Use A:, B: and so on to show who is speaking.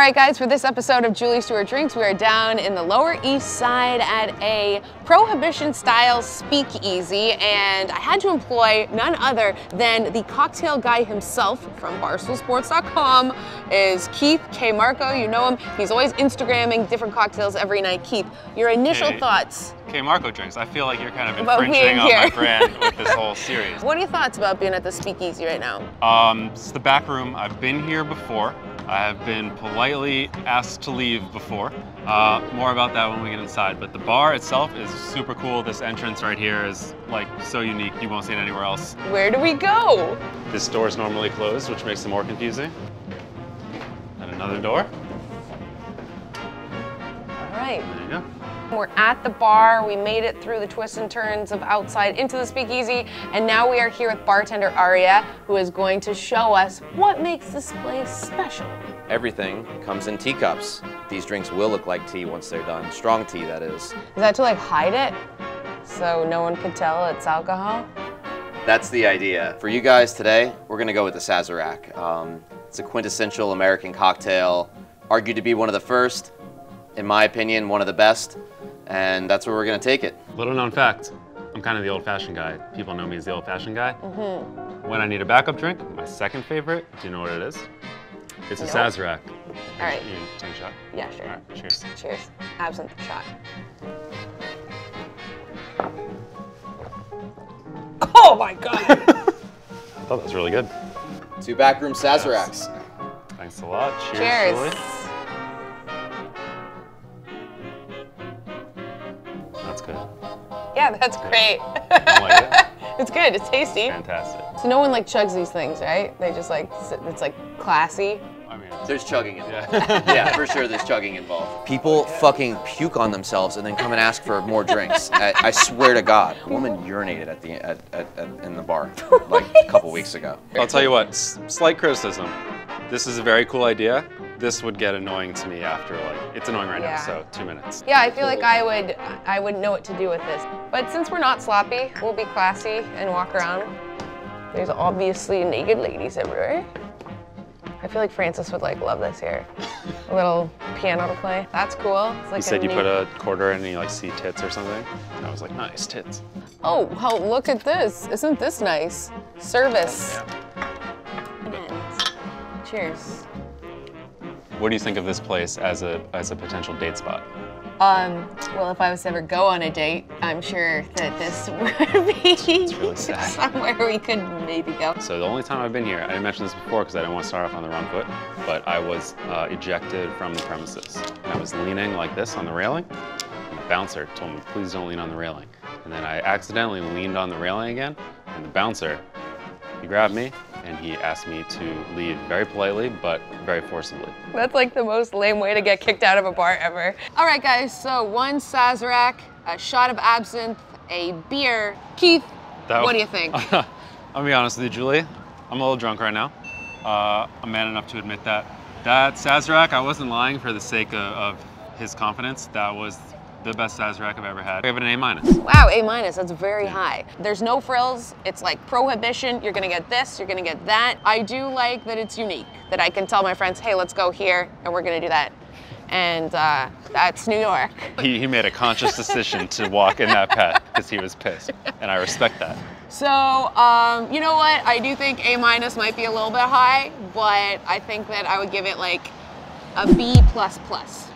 A: All right, guys, for this episode of Julie Stewart Drinks, we are down in the Lower East Side at a prohibition style speakeasy, and I had to employ none other than the cocktail guy himself from BarstoolSports.com is Keith Kmarko. You know him. He's always Instagramming different cocktails every night. Keith, your initial
B: Hey.
A: thoughts.
B: Okay, Marco drinks. I feel like you're kind of infringing on my brand with this whole series.
A: What are your thoughts about being at the speakeasy right now?
B: Um, it's the back room. I've been here before. I have been politely asked to leave before. Uh, more about that when we get inside. But the bar itself is super cool. This entrance right here is like so unique. You won't see it anywhere else.
A: Where do we go?
B: This door is normally closed, which makes it more confusing. And another door.
A: All right.
B: There you go.
A: We're at the bar. We made it through the twists and turns of outside into the speakeasy, and now we are here with bartender Aria, who is going to show us what makes this place special.
C: Everything comes in teacups. These drinks will look like tea once they're done. Strong tea, that is.
A: Is that to like hide it so no one can tell it's alcohol?
C: That's the idea. For you guys today, we're gonna go with the Sazerac. Um, it's a quintessential American cocktail, argued to be one of the first, in my opinion, one of the best, and that's where we're gonna take it.
B: Little known fact, I'm kind of the old-fashioned guy. People know me as the old-fashioned guy.
A: Mm-hmm.
B: When I need a backup drink, my second favorite, do you know what it is? It's a
A: Nope.
B: Sazerac.
A: All right.
B: You take a shot?
A: Yeah, sure.
B: All right, cheers.
A: Cheers. Absinthe shot. Oh my god!
B: I thought that was really good.
C: Two backroom Sazeracs.
B: Thanks a lot. Cheers,
A: Cheers.
B: Julie. That's good.
A: Yeah, that's great.
B: I like it.
A: it's good. It's tasty.
B: Fantastic.
A: So no one like chugs these things, right? They just like it's like classy.
B: I mean,
C: There's chugging involved.
B: yeah.
C: yeah, for sure there's chugging involved. People fucking puke on themselves and then come and ask for more drinks. I, I swear to God, a woman urinated at the at, at, at, in the bar like a couple weeks ago.
B: I'll tell you what, s- slight criticism. This is a very cool idea. This would get annoying to me after like, it's annoying right
A: Yeah.
B: now, so two minutes.
A: Yeah, I feel like I would I would know what to do with this. But since we're not sloppy, we'll be classy and walk around. There's obviously naked ladies everywhere. I feel like Francis would like love this here. A little piano to play. That's cool. It's like
B: You said you put a quarter in and you like see tits or something? And I was like, nice, tits.
A: Oh, well, look at this. Isn't this nice? Service. Cheers.
B: What do you think of this place as a as a potential date spot?
A: Um, well, if I was to ever go on a date, I'm sure that this would be
B: really sad.
A: somewhere we could maybe go.
B: So the only time I've been here, I didn't mention this before because I didn't want to start off on the wrong foot, but I was uh, ejected from the premises. And I was leaning like this on the railing, and the bouncer told me, please don't lean on the railing. And then I accidentally leaned on the railing again, and the bouncer, he grabbed me, and he asked me to leave very politely, but very forcibly.
A: That's like the most lame way to get kicked out of a bar ever. All right, guys, so one Sazerac, a shot of absinthe, a beer. Keith,
B: That-
A: what do you think?
B: I'll be honest with you, Julie. I'm a little drunk right now. Uh, I'm man enough to admit that. That Sazerac, I wasn't lying for the sake of, of his confidence. That was the best Sazerac I've ever had. I have an A minus.
A: Wow, A minus, that's very high. There's no frills, it's like prohibition, you're gonna get this, you're gonna get that. I do like that it's unique, that I can tell my friends, hey, let's go here, and we're gonna do that. And uh, that's New York.
B: He, he made a conscious decision to walk in that path because he was pissed, and I respect that.
A: So, um, you know what? I do think A minus might be a little bit high, but I think that I would give it like a B plus plus.